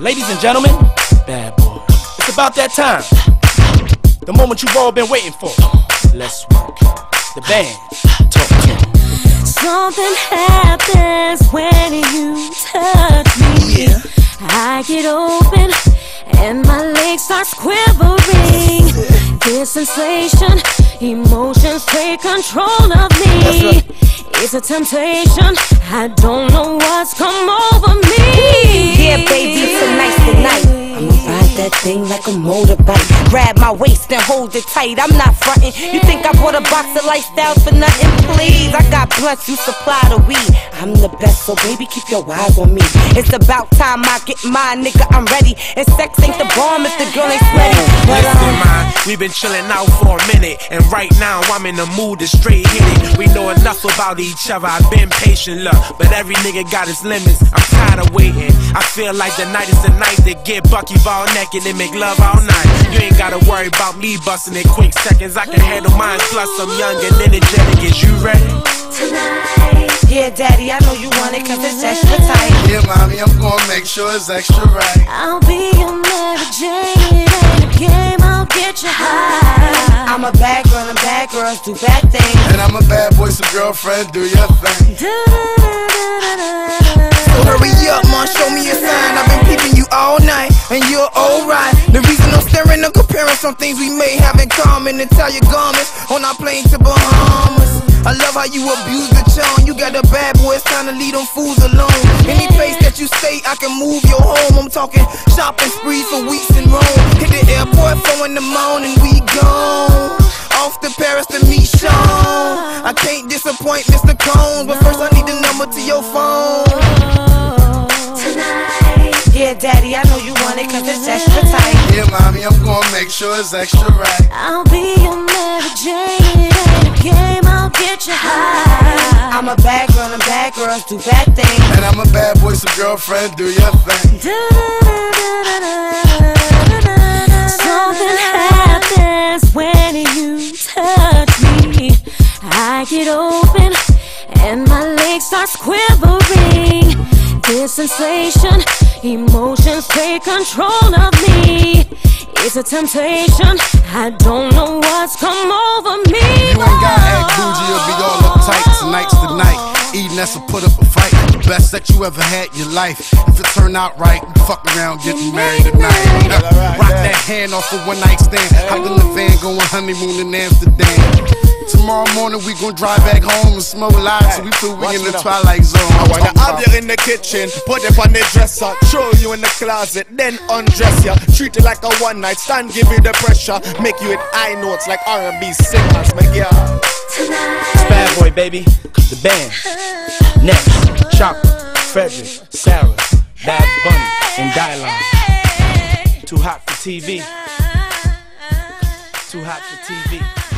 Ladies and gentlemen, bad boy. It's about that time. The moment you've all been waiting for. Let's work. The band. Talk to 'em. Something happens when you touch me. Yeah. I get open and my legs start quivering. This sensation, emotions take control of me. It's a temptation. I don't know what's come over me. Yeah, baby, that thing like a motorbike. Grab my waist and hold it tight. I'm not frontin'. You think I bought a box of lifestyles for nothing? Please, I got blunts, you supply the weed. I'm the best, so baby, keep your eyes on me. It's about time I get mine, nigga. I'm ready. And sex ain't the bomb if the girl ain't sweaty. But Listen, um, man, we've been chillin' out for a minute, and right now I'm in the mood to straight hit it. We know enough about each other, I've been patient, look, but every nigga got his limits. I'm tired of waiting. I feel like the night is the night to get Bucky ball naked and make love all night. You ain't gotta worry about me busting in quick seconds. I can handle mine, plus I'm young and energetic. Is you ready? Tonight. yeah, daddy, I know you want it, cause it's extra tight. Yeah, mommy, I'm gonna make sure it's extra right. I'll be your Mary Jane. It ain't a game, I'll get you high. I'm a bad girl, and bad girls do bad things. And I'm a bad boy, so girlfriend, do your thing. So hurry up, ma, show me a alright. The reason I'm staring and comparing some things we may have in common. Entire garments on our plane to Bahamas. I love how you abuse the charm. You got a bad boy, it's time to leave them fools alone. Any place that you stay, I can move your home. I'm talking shopping sprees for weeks in Rome. Hit the airport, four in the morning, we gone. Off to Paris to meet Sean. I can't disappoint Mr. Combs, but first I need the number to your phone. Yeah, daddy, I know you want it, cause it's extra tight. Yeah, mommy, I'm gonna make sure it's extra right. I'll be your Mary Jane. It ain't a game, I'll get you high. I'm a bad girl, and bad girls do bad things. And I'm a bad boy, so girlfriend, do your thing. Something happens when you touch me. I get open and my legs start quivering. This sensation, emotions take control of me. It's a temptation. I don't know what's come over me. You ain't gotta act bougie or be all uptight. Tonight's the night. Eating that's a put up a fight. The best that you ever had in your life. If it turn out right, you fuck around getting married tonight. Uh, rock that hand off a one night stand. Hop in the van going honeymoon in Amsterdam. Tomorrow morning we gon' drive back home and smoke live so we feel we in the twilight zone. I wanna have you in the kitchen, put it on the dresser, throw you in the closet, then undress ya. Treat it like a one night stand, give you the pressure, make you hit high notes like R&B singers, my girl. It's bad boy, baby. The band. Next. Chopper. Frederick. Sarah. Bad Bunny. And Dylan. Too hot for TV. Too hot for TV.